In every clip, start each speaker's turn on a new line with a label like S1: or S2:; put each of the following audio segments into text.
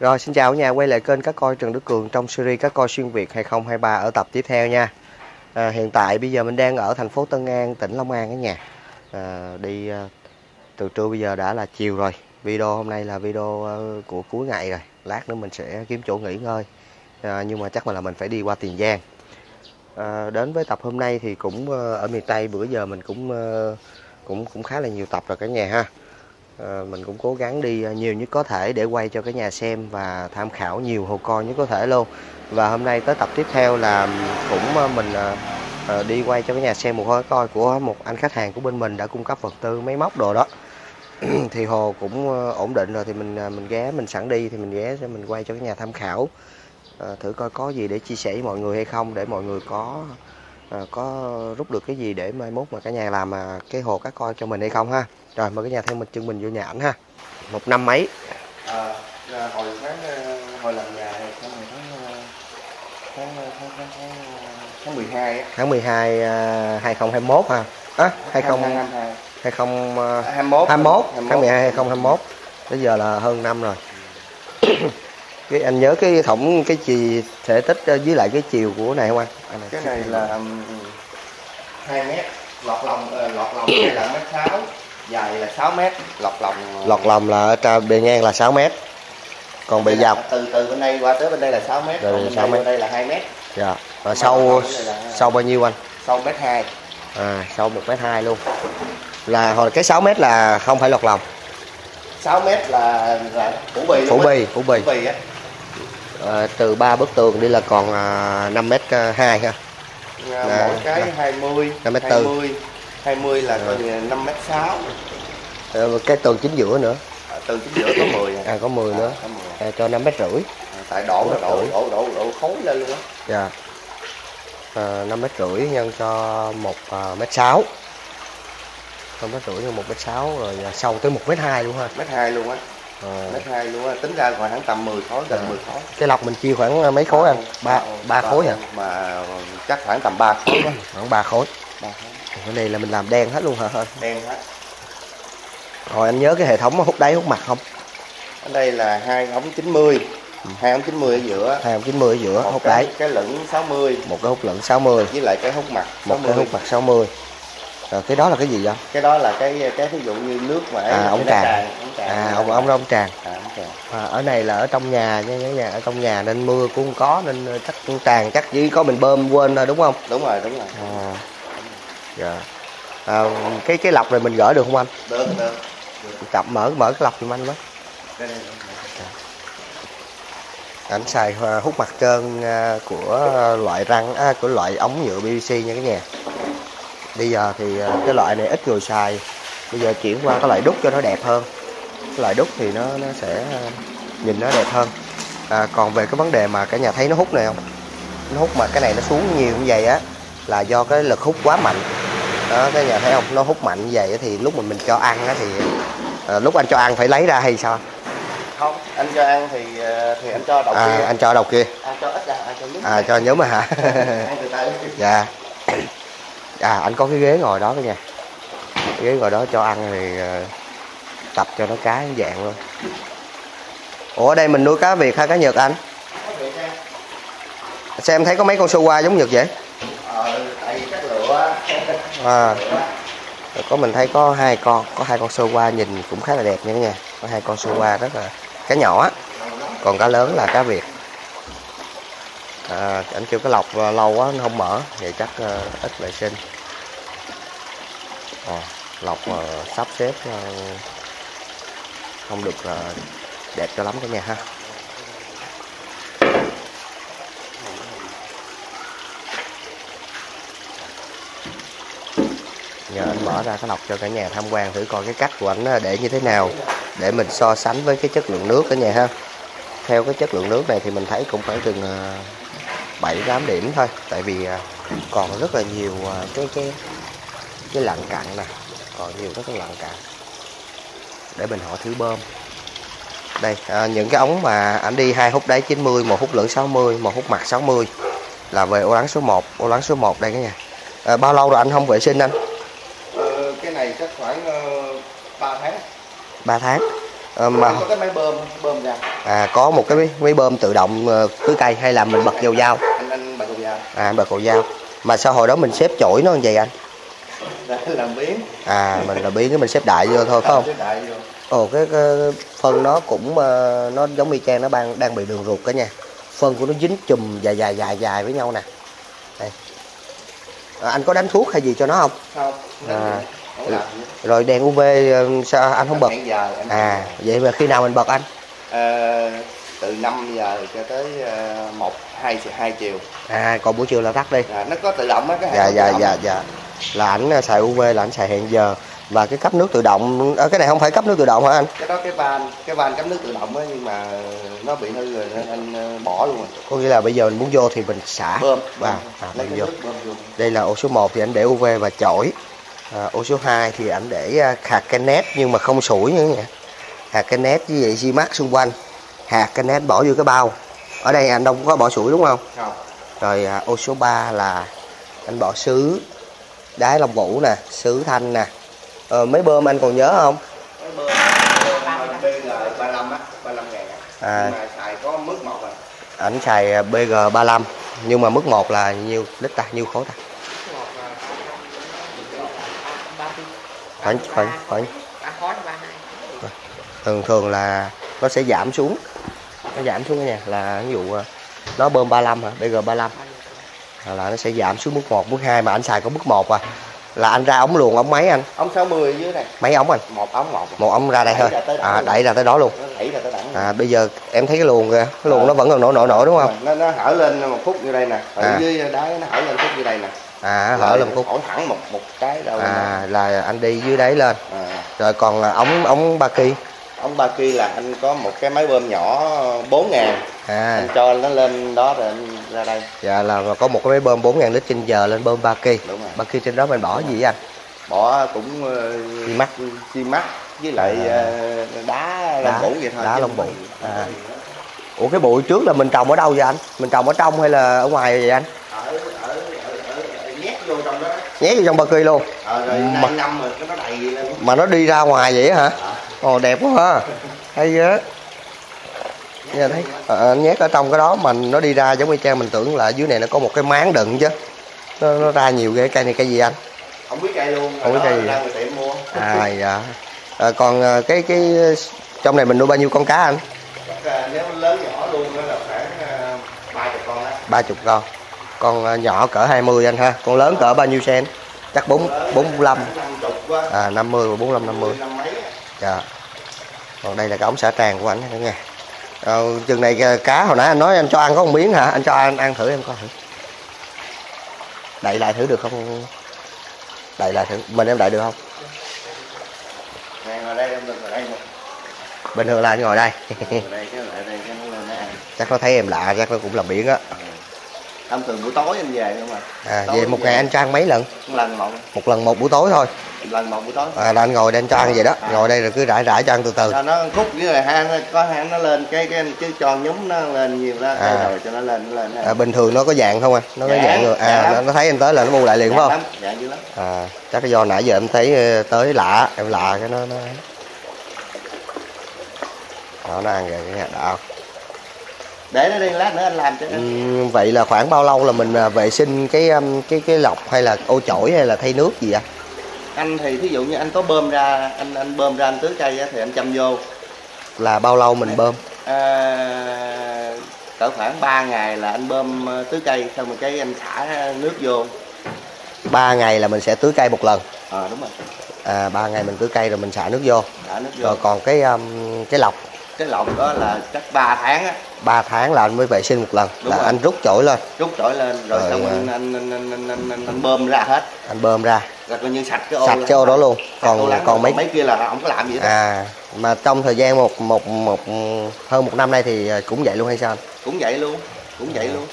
S1: Rồi xin chào cả nhà quay lại kênh các coi Trần Đức Cường trong series các coi xuyên Việt 2023 ở tập tiếp theo nha. À, hiện tại bây giờ mình đang ở thành phố Tân An, tỉnh Long An cả nhà. À, đi à, từ trưa bây giờ đã là chiều rồi. Video hôm nay là video à, của cuối ngày rồi. Lát nữa mình sẽ kiếm chỗ nghỉ ngơi. À, nhưng mà chắc là mình phải đi qua Tiền Giang. À, đến với tập hôm nay thì cũng à, ở miền Tây bữa giờ mình cũng à, cũng cũng khá là nhiều tập rồi cả nhà ha. Ờ, mình cũng cố gắng đi ờ, nhiều nhất có thể để quay cho cả nhà xem và tham khảo nhiều hồ coi nhất có thể luôn. Và hôm nay tới tập tiếp theo là cũng ờ, mình đi quay cho cả nhà xem một hồ coi của một anh khách hàng của bên mình đã cung cấp vật tư máy móc đồ đó. Thì hồ cũng ổn định rồi thì mình mình ghé mình sẵn đi thì mình ghé để mình quay cho cả nhà tham khảo. À, thử coi có gì để chia sẻ với mọi người hay không để mọi người có à, có rút được cái gì để mai mốt mà cả nhà làm à, cái hồ cá coi cho mình hay không ha rồi mời cả nhà theo mình chân mình vô nhà ảnh ha. Một năm mấy?
S2: À, hồi tháng hồi làm nhà thì tháng tháng tháng tháng tháng tháng, tháng 12 á.
S1: tháng 12 uh, 2021 ha á
S2: à, 20
S1: 2021
S2: 21
S1: 21 tháng 12 2021 bây giờ là hơn năm rồi. Cái anh nhớ cái thổng cái gì thể tích với lại cái chiều của này không anh?
S2: này, cái này là 2 mét lọt lòng lọt lòng là mét sáu dài là 6 mét lọt lòng.
S1: Lọt lòng là tra bề ngang là 6 mét. Còn bề dọc
S2: từ từ bên đây qua tới bên đây là 6 mét
S1: rồi
S2: bên
S1: 6
S2: đây,
S1: mét.
S2: bên đây là 2 mét.
S1: Dạ. Và sâu sâu bao nhiêu anh?
S2: Sâu mét 2
S1: à sâu 1 mét 2 luôn. Là hồi cái 6 mét là không phải lọt lòng.
S2: 6 mét là, là phủ bì
S1: phủ bì phủ bì,
S2: phủ bì á.
S1: À, từ ba bức tường đi là còn à, 5 mét 2 ha.
S2: À, mỗi cái 20
S1: 5 mét
S2: 20 20 là coi như 5 mét 6
S1: à, cái tường chính giữa nữa.
S2: À, tường chính giữa có 10
S1: à. Có 10 nữa.
S2: Có 10.
S1: À, cho 5 mét rưỡi.
S2: À, tại độ nó độ độ độ độ khối lên luôn á.
S1: Dạ. À, 5 mét rưỡi nhân cho 1 à, mét 6 5 mét rưỡi nhân 1 mét 6 rồi à, sâu tới 1 mét 2 luôn ha.
S2: Mét 2 luôn á.
S1: À.
S2: mét 2 luôn á. Tính ra khoảng tầm 10 khối gần
S1: À.
S2: 10 khối.
S1: Cái lọc mình chia khoảng mấy khối anh ba ba khối hả?
S2: mà chắc khoảng tầm 3 khối quá
S1: khoảng 3 khối.
S2: 3 khối
S1: cái này là mình làm đen hết luôn hả?
S2: Đen hết.
S1: Rồi anh nhớ cái hệ thống hút đáy hút mặt không?
S2: Ở đây là hai ống 90 hai ống 90 ở giữa.
S1: Hai ống 90 ở giữa
S2: một
S1: hút đáy.
S2: cái lửng 60
S1: một cái hút lẫn 60
S2: với lại cái hút mặt
S1: một
S2: 60.
S1: cái hút mặt 60 rồi cái đó là cái gì vậy?
S2: Cái đó là cái cái ví dụ như nước mà ấy,
S1: À, ống tràn.
S2: ống tràn
S1: à ông ông ông tràn
S2: à, ống tràn
S1: à, ở này là ở trong nhà nha cả nhà ở trong nhà nên mưa cũng không có nên chắc cũng tràn chắc chỉ có mình bơm quên thôi đúng không?
S2: Đúng rồi đúng rồi.
S1: À, dạ. À, cái cái lọc này mình gỡ được không anh?
S2: Được được
S1: chậm mở mở cái lọc giùm anh với.
S2: Đây,
S1: anh xài à, hút mặt trơn à, của loại răng à, của loại ống nhựa PVC nha cả nhà. Bây giờ thì à, cái loại này ít người xài. Bây giờ chuyển qua cái loại đúc cho nó đẹp hơn. Cái loại đúc thì nó nó sẽ nhìn nó đẹp hơn. À, còn về cái vấn đề mà cả nhà thấy nó hút này không? Nó hút mà cái này nó xuống nhiều như vậy á là do cái lực hút quá mạnh đó cả nhà thấy không nó hút mạnh như vậy thì lúc mà mình cho ăn á thì à, lúc anh cho ăn phải lấy ra hay sao?
S2: Không anh cho ăn thì ờ, thì anh cho đầu
S1: à,
S2: kia.
S1: anh cho đầu kia.
S2: Anh cho ít ra anh cho nước
S1: à cho nhớ mà hả?
S2: Ăn từ
S1: dạ. À anh có cái ghế ngồi đó cả nhà. Cái ghế ngồi đó cho ăn thì ờ, tập cho nó cá dạng luôn. Ủa ở đây mình nuôi cá việt hay cá nhật anh? Xem thấy có mấy con sô qua giống nhật vậy
S2: ờ tại vì chắc lựa
S1: à rồi có mình thấy có hai con có hai con sô qua nhìn cũng khá là đẹp nha cả nhà. Có hai con sô qua rất là cá nhỏ còn cá lớn là cá việt. À, anh kêu cái lọc à, lâu quá nó không mở vậy chắc uh, ít vệ sinh. Ờ, à, lọc uh, sắp xếp uh, không được uh, đẹp cho lắm cả nhà ha. Nhờ anh mở ra cái lọc cho cả nhà tham quan thử coi cái cách của anh để như thế nào để mình so sánh với cái chất lượng nước cả nhà ha. Theo cái chất lượng nước này thì mình thấy cũng phải chừng ờ, bảy tám điểm thôi tại vì ờ, còn rất là nhiều ờ, cái cái cái lặn cặn nè còn nhiều rất là lặn cặn để mình hỏi thử bơm. Đây à, những cái ống mà anh đi hai hút đáy 90 một hút lưỡng 60 một hút mặt 60 là về ô lắng số 1 ô lắng số 1 đây cả nhà. À, bao lâu rồi anh không vệ sinh anh
S2: ờ, cái này chắc khoảng uh, 3 tháng.
S1: 3 tháng Ờ, mà
S2: có cái máy bơm bơm ra.
S1: À có một cái máy bơm tự động ờ, tưới cây hay là mình bật dầu dao.
S2: Anh anh bật dao.
S1: À bật cầu dao. Mà sao hồi đó mình xếp chổi nó như vậy anh?
S2: Làm biến.
S1: À mình là biến cái mình xếp đại vô thôi phải không?
S2: đại vô.
S1: Ồ cái, cái phân nó cũng ờ, nó giống y chang nó đang đang bị đường ruột cả nha phân của nó dính chùm dài dài dài dài với nhau nè. Đây. À, anh có đánh thuốc hay gì cho nó không?
S2: Không
S1: À. rồi đèn UV ờ, sao anh không bật?
S2: giờ em
S1: à vậy mà khi nào mình bật anh?
S2: Ờ, từ 5 giờ cho tới uh, 1 2 2 chiều.
S1: À còn buổi chiều là tắt đi.
S2: À, nó có tự động á cái
S1: dạ dạ dạ dạ. Là ảnh ờ, xài UV là ảnh xài hẹn giờ. Và cái cấp nước tự động ờ, cái này không phải cấp nước tự động hả anh?
S2: Cái đó cái van cái van cắm nước tự động á nhưng mà nó bị hư rồi nên anh ờ, bỏ luôn rồi.
S1: Có nghĩa là bây giờ mình muốn vô thì mình xả.
S2: Bơm. Bơm.
S1: à,
S2: lấy
S1: mình vô.
S2: nước bơm vô.
S1: Đây là ô số 1 thì anh để UV và chổi à, ô số 2 thì anh để à, hạt cái nét nhưng mà không sủi nữa nha. Hạt cái nét với vậy xi mát xung quanh. Hạt cái nét bỏ vô cái bao. Ở đây anh đâu có bỏ sủi đúng không?
S2: Không.
S1: Rồi à, ô số 3 là anh bỏ sứ đá lông vũ nè sứ thanh nè. Ờ, mấy bơm anh còn nhớ không?
S2: Cái bơm bơm BG 35 á 35 ngàn á.
S1: À.
S2: nhưng mà xài có mức một à
S1: ảnh xài à, BG35 nhưng mà mức 1 là nhiêu lít ta? Nhiêu khối ta khoảng khoảng khoảng. Thường thường là nó sẽ giảm xuống. Nó giảm xuống nha là ví dụ ờ, nó bơm 35 hả? BG 35 là nó sẽ giảm xuống mức 1 mức 2 mà anh xài có mức 1 à. Là anh ra ống luồng ống máy anh.
S2: Ống 60 dưới này
S1: mấy ống anh?
S2: Một ống một.
S1: Một ống ra đây thôi.
S2: Đẩy ra tới đó
S1: à
S2: luôn.
S1: đẩy ra tới đó luôn.
S2: Nó đẩy ra tới đẳng
S1: à bây giờ em thấy cái luồng kìa cái luồng nó vẫn còn nổi nổi nổi đúng không?
S2: Nó nó hở lên một phút như đây nè. Ở
S1: À.
S2: dưới đáy nó hở lên phút như đây nè
S1: à hở lên một phút
S2: hỏi thẳng một một cái đâu
S1: à là anh đi dưới đáy lên.
S2: À.
S1: rồi còn à, ống ống ba kỳ
S2: ống ba kia là anh có một cái máy bơm nhỏ 4 ngàn.
S1: À.
S2: Anh cho nó lên đó rồi anh ra đây.
S1: Dạ là có một cái máy bơm 4.000 lít trên giờ lên bơm ba kỳ ba kỳ trên đó mình bỏ gì anh?
S2: Bỏ cũng ờ,
S1: Xi mắc.
S2: xi mắc với lại
S1: À.
S2: ờ, đá lông bụng vậy thôi
S1: đá lông
S2: phải-
S1: À. ủa cái bụi trước là mình trồng ở đâu vậy anh? Mình trồng ở trong hay là ở ngoài vậy anh
S2: ở ở ở, ở, ở nhét vô trong đó
S1: nhét vô trong ba kỳ luôn.
S2: Ờ, rồi
S1: Mà-
S2: năm rồi nó đầy lên.
S1: mà nó đi ra ngoài vậy hả?
S2: Ờ.
S1: ồ đẹp quá ha. Hay ghê. Nghe thấy anh nhét ở trong cái đó mà nó đi ra giống như trang mình tưởng là dưới này nó có một cái máng đựng chứ. Nó, nó ra nhiều ghê cây này cây gì anh?
S2: Không biết cây luôn.
S1: Không biết
S2: Đó,
S1: cây gì.
S2: ra người tiệm mua.
S1: À dạ. À, còn à, cái cái trong này mình nuôi bao nhiêu con cá anh?
S2: Chắc, nếu lớn nhỏ luôn đó là khoảng ba chục con á.
S1: Ba chục con con à, nhỏ cỡ 20 anh ha. Con lớn cỡ bao nhiêu sen? Chắc bốn bốn mươi lăm.
S2: Năm chục quá
S1: à 50 và 45 50
S2: năm mấy á.
S1: dạ. Còn đây là cái ống xả tràn của anh nữa nha. Ờ, chừng này à, cá hồi nãy anh nói anh cho ăn có một miếng hả? Anh cho anh ăn thử em coi thử. Đậy lại thử được không? Đậy lại thử. Mình em đậy được không? Bình thường là anh ngồi đây. Chắc nó thấy em lạ chắc nó cũng làm biển á
S2: thông thường buổi tối anh về không à
S1: à, vậy một
S2: về.
S1: ngày anh cho ăn mấy lần?
S2: Một lần một.
S1: Một lần một buổi tối thôi.
S2: Lần một buổi tối.
S1: À, là anh ngồi đây anh cho ăn vậy đó. Ngồi đây rồi cứ rải rải cho ăn từ từ.
S2: Cho nó khúc với lại hang có hang nó lên cái cái chứ cho nhúm nó lên nhiều đó.
S1: À.
S2: rồi cho nó lên nó lên
S1: à, bình thường nó có dạng không anh? Nó có
S2: Dạng,
S1: dạng rồi à
S2: dạng
S1: nó, thấy em tới là nó bu lại liền phải không?
S2: lắm dạng dữ lắm.
S1: À chắc do nãy giờ em thấy ờ, tới lạ. Em lạ cái nó nó đó nó ăn rồi cái nhà đạo
S2: để nó đi lát nữa anh làm cho nó.
S1: Ừm, vậy là khoảng bao lâu là mình à, vệ sinh cái um, cái cái lọc hay là ô chổi hay là thay nước gì ạ?
S2: Anh thì thí dụ như anh có bơm ra anh anh bơm ra anh tưới cây á, thì anh chăm vô.
S1: Là bao lâu mình bơm?
S2: À, cỡ khoảng 3 ngày là anh bơm ờ, tưới cây xong rồi cái anh xả nước vô.
S1: 3 ngày là mình sẽ tưới cây một lần?
S2: Ờ đúng rồi.
S1: À 3 ngày mình tưới cây rồi mình xả nước vô.
S2: Xả nước vô.
S1: Rồi còn cái um, cái lọc
S2: cái lọc đó là chắc 3 tháng á.
S1: 3 tháng là anh mới vệ sinh một lần
S2: Đúng
S1: là
S2: rồi.
S1: anh rút chổi lên.
S2: Rút chổi lên rồi
S1: Rồi,
S2: xong
S1: à.
S2: anh, anh, anh, anh, anh, anh, anh, anh bơm ra hết.
S1: anh bơm ra.
S2: Rồi coi như sạch cái ô
S1: sạch cái ô đó luôn. Còn
S2: lắng,
S1: còn mấy
S2: mấy kia là không có làm gì hết.
S1: À mà trong thời gian một một một hơn một năm nay thì à, cũng vậy luôn hay sao anh?
S2: cũng vậy luôn cũng vậy luôn.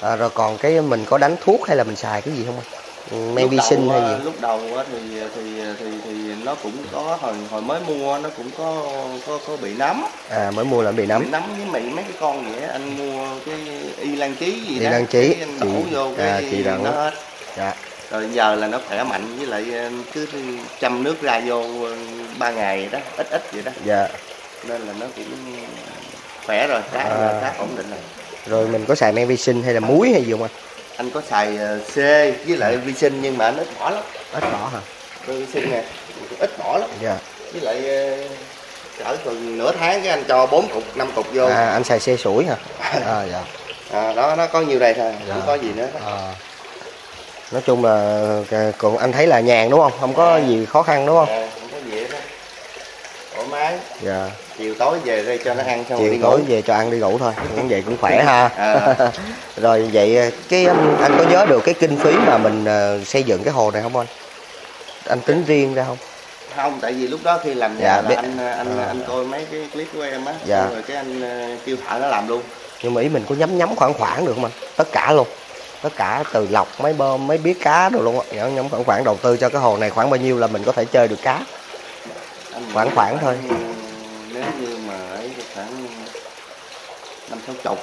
S1: à, rồi còn cái mình có đánh thuốc hay là mình xài cái gì không anh men vi sinh hay
S2: á,
S1: gì?
S2: lúc đầu thì thì thì thì nó cũng có hồi hồi mới mua nó cũng có có có bị nấm.
S1: À mới mua là bị
S2: bị
S1: nấm
S2: nấm với mị mấy cái con vậy anh mua cái y lan chí gì
S1: Y
S2: đó
S1: lan chí,
S2: cái anh đổ
S1: chị-
S2: vô
S1: à,
S2: cái
S1: chị đặng
S2: nó hết.
S1: Dạ.
S2: Rồi giờ là nó khỏe mạnh với lại ờ, cứ chăm nước ra vô ờ, ba ngày đó ít ít vậy đó.
S1: Dạ.
S2: Nên là nó cũng khỏe rồi cá
S1: À.
S2: cá ổn định rồi.
S1: Rồi mình có xài men vi sinh hay là muối hay gì không anh
S2: anh có xài ờ, C với lại vi sinh nhưng mà nó ít bỏ lắm.
S1: Ít bỏ hả?
S2: Vi sinh nè ít bỏ lắm.
S1: Dạ.
S2: Với lại ờ, cỡ tuần nửa tháng cái anh cho bốn cục năm cục vô.
S1: À, anh xài xe sủi hả? À, dạ.
S2: À, đó nó có nhiêu đây thôi
S1: Dạ.
S2: không có gì nữa.
S1: À. nói chung là à, còn anh thấy là nhàn đúng không? Không có gì khó khăn đúng không?
S2: À, không có gì hết đó thoải mái
S1: dạ
S2: chiều tối về đây cho nó ăn xong
S1: chiều
S2: đi
S1: tối
S2: ngủ
S1: về cho ăn đi ngủ thôi cũng vậy cũng khỏe ha
S2: À.
S1: rồi vậy cái um, anh có nhớ được cái kinh phí mà mình ờ, xây dựng cái hồ này không anh anh tính riêng ra không
S2: không tại vì lúc đó khi làm nhà
S1: Dạ,
S2: là
S1: biết.
S2: anh anh
S1: À.
S2: anh coi mấy cái clip của em á
S1: Dạ.
S2: rồi cái anh ờ, kêu thợ nó làm luôn
S1: nhưng mà ý mình có nhắm nhắm khoảng khoảng được không anh tất cả luôn tất cả từ lọc máy bơm máy biết cá đồ luôn á nhắm nhắm khoảng khoảng đầu tư cho cái hồ này khoảng bao nhiêu là mình có thể chơi được cá Khoảng- khoảng thôi.
S2: Ừ, nếu như mà ấy thì khoảng năm sáu chục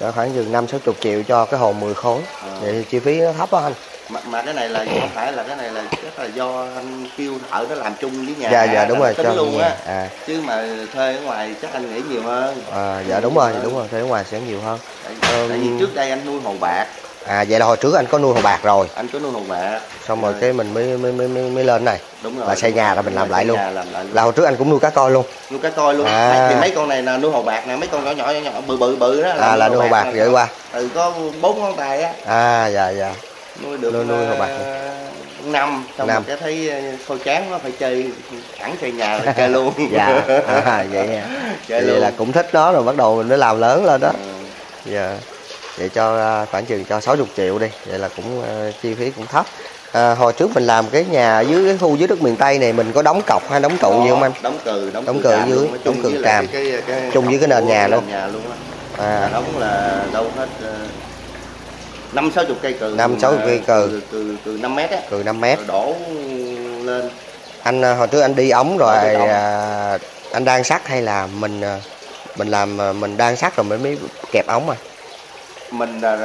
S1: Cỡ khoảng chừng năm sáu chục triệu cho cái hồ 10 khối.
S2: À.
S1: vậy thì chi phí nó thấp á anh.
S2: Mà, mà cái này là không phải là cái này là chắc là do anh kêu thợ nó làm chung với nhà
S1: dạ dạ đúng rồi cho
S2: luôn á.
S1: à,
S2: chứ mà thuê ở ngoài chắc anh nghĩ nhiều hơn.
S1: À dạ đúng rồi đúng rồi thuê ở ngoài sẽ nhiều hơn.
S2: Tại,
S1: Ừm.
S2: tại vì trước đây anh nuôi hồ bạc
S1: à vậy là hồi trước anh có nuôi hồ bạc rồi.
S2: Anh có nuôi hồ bạc.
S1: Xong rồi cái mình mới mới mới mới, mới lên này.
S2: Đúng rồi.
S1: Là xây nhà rồi mình làm lại luôn.
S2: làm lại luôn.
S1: Là hồi trước anh cũng nuôi cá coi luôn.
S2: Nuôi cá coi luôn.
S1: À.
S2: Mấy- thì mấy con này là nuôi hồ bạc nè mấy con nhỏ nhỏ nhỏ, nhỏ bự bự bự đó
S1: à là nuôi hồ bạc gửi qua.
S2: Từ có bốn ngón tay á.
S1: À dạ dạ.
S2: Nuôi được
S1: Nuôi- nuôi hồ bạc.
S2: ờ, năm. Xong
S1: Năm.
S2: rồi cái thấy ờ, thôi chán nó phải chơi thẳng xây nhà rồi chơi luôn.
S1: Dạ. À, vậy nha.
S2: Chơi
S1: vậy
S2: luôn.
S1: là cũng thích nó rồi bắt đầu mình mới làm lớn lên đó.
S2: Ừ.
S1: dạ vậy cho à, khoảng chừng cho 60 triệu đi. Vậy là cũng à, chi phí cũng thấp. À, hồi trước mình làm cái nhà dưới cái khu dưới đất miền tây này mình có đóng cọc hay đóng trụ gì không anh?
S2: Đóng cừ đóng,
S1: Đóng
S2: cừ
S1: dưới, đóng cừ tràm. Chung với cái nền nhà luôn.
S2: nhà luôn á.
S1: À,
S2: đóng là đâu hết ờ, năm sáu chục cây cừ
S1: Năm, sáu chục cây cừ.
S2: cừ, cừ 5 mét á.
S1: Cừ 5 mét.
S2: Rồi đổ lên.
S1: Anh à, hồi trước anh đi ống rồi à, anh đang sắt hay là mình mình làm mình đang sắt rồi mới mới kẹp ống à
S2: mình là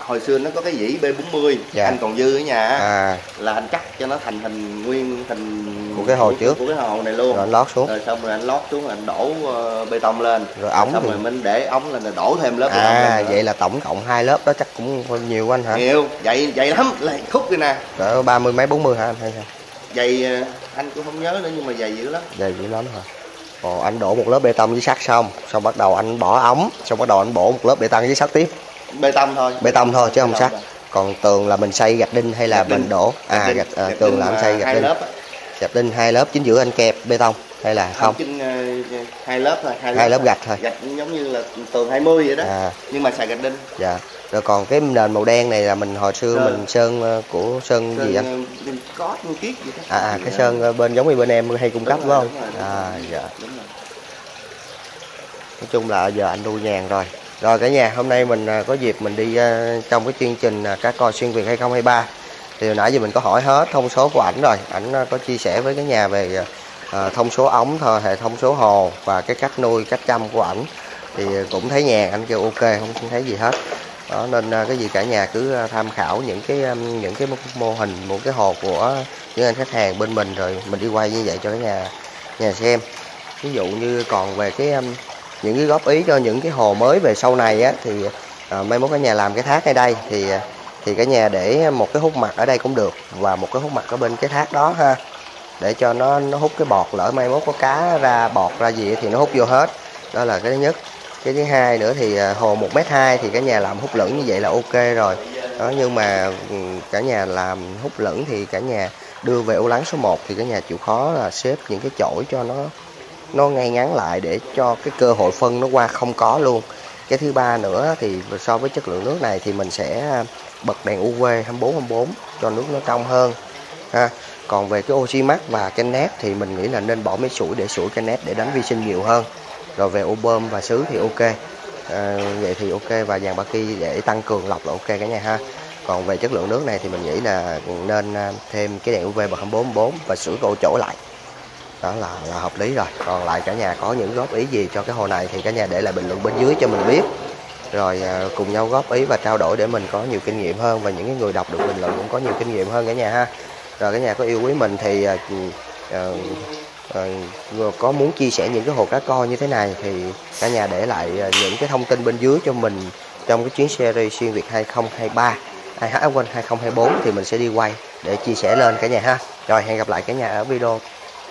S2: hồi xưa nó có cái dĩ B40
S1: Dạ.
S2: anh còn dư ở nhà
S1: à.
S2: là anh cắt cho nó thành hình nguyên thành
S1: Của cái hồ trước.
S2: của cái hồ này luôn.
S1: Rồi anh lót xuống.
S2: Rồi xong rồi anh lót xuống anh đổ ờ, bê tông lên.
S1: Rồi ống
S2: xong
S1: thì-
S2: rồi mình để ống lên rồi đổ thêm lớp
S1: à vậy là tổng cộng hai lớp đó chắc cũng nhiều anh hả?
S2: Nhiều vậy vậy lắm là khúc kia nè.
S1: Cỡ ba mươi mấy bốn mươi hả anh? Hay sao?
S2: Vậy ờ, anh cũng không nhớ nữa nhưng mà dày dữ lắm.
S1: Dày dữ lắm hả? Ồ, anh đổ một lớp bê tông với sắt xong, xong bắt đầu anh bỏ ống, xong bắt đầu anh bổ một lớp bê tông với sắt tiếp.
S2: bê tông thôi
S1: Bê tông thôi chứ không sắt. Còn tường là mình xây gạch đinh hay là
S2: Gạch
S1: mình đổ? À
S2: đinh.
S1: gạch à,
S2: Gạch
S1: tường là anh xây gạch đinh.
S2: lớp.
S1: Gạch đinh hai lớp chính giữa anh kẹp bê tông hay là không?
S2: chính ờ, hai lớp thôi
S1: Hai lớp gạch thôi.
S2: gạch giống như là tường 20 vậy đó
S1: À
S2: nhưng mà xài gạch đinh
S1: dạ. Rồi còn cái nền màu đen này là mình hồi xưa
S2: Sơn.
S1: mình sơn ờ, của sơn gì anh?
S2: Sơn, ờ, có kiết gì đó
S1: À, à cái sơn ờ, bên giống như bên em hay cung cấp
S2: Đúng
S1: đúng không?
S2: đúng rồi, đúng
S1: À
S2: rồi.
S1: dạ.
S2: đúng rồi
S1: nói chung là giờ anh nuôi nhàn rồi rồi cả nhà hôm nay mình có dịp mình đi trong cái chương trình cá coi xuyên việt 2023 thì hồi nãy giờ mình có hỏi hết thông số của ảnh rồi ảnh có chia sẻ với cái nhà về à, thông số ống thôi hệ thống số hồ và cái cách nuôi cách chăm của ảnh thì cũng thấy nhàn. Anh kêu ok không thấy gì hết. Đó nên ờ, cái gì cả nhà cứ ờ, tham khảo những cái những cái mô- hình một cái hồ của những anh khách hàng bên mình rồi mình đi quay như vậy cho cái nhà nhà xem. Ví dụ như còn về cái những cái góp ý cho những cái hồ mới về sau này á thì à, mai mốt cả nhà làm cái thác ở đây thì thì cả nhà để một cái hút mặt ở đây cũng được và một cái hút mặt ở bên cái thác đó ha để cho nó nó hút cái bọt lỡ mai mốt có cá ra, bọt ra gì thì nó hút vô hết. Đó là cái thứ nhất. Cái thứ hai nữa thì à, hồ một mét hai thì cả nhà làm hút lửng như vậy là ok rồi. Đó, nhưng mà ừ, cả nhà làm hút lửng thì cả nhà đưa về ô lắng số 1 thì cả nhà chịu khó là xếp những cái chổi cho nó nó ngay ngắn lại để cho cái cơ hội phân nó qua không có luôn. Cái thứ ba nữa thì so với chất lượng nước này thì mình sẽ à, bật đèn UV 24 24 cho nước nó trong hơn ha. Còn về cái oxy mát và cái nét thì mình nghĩ là nên bỏ mấy sủi để sủi cái nét để đánh vi sinh nhiều hơn. Rồi về ô bơm và sứ thì ok. À, vậy thì ok và dàn baki để tăng cường lọc là ok cả nhà ha. Còn về chất lượng nước này thì mình nghĩ là nên à, thêm cái đèn UV bậc 24 và sửa cổ chỗ lại. Đó là là hợp lý rồi. Còn lại cả nhà có những góp ý gì cho cái hồ này thì cả nhà để lại bình luận bên dưới cho mình biết. Rồi à, cùng nhau góp ý và trao đổi để mình có nhiều kinh nghiệm hơn và những cái người đọc được bình luận cũng có nhiều kinh nghiệm hơn cả nhà ha rồi cả nhà có yêu quý mình thì uh, uh, có muốn chia sẻ những cái hồ cá co như thế này thì cả nhà để lại những cái thông tin bên dưới cho mình trong cái chuyến series xuyên Việt 2023 ai à, quên 2024 thì mình sẽ đi quay để chia sẻ lên cả nhà ha. Rồi hẹn gặp lại cả nhà ở video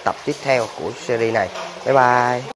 S1: tập tiếp theo của series này. Bye bye.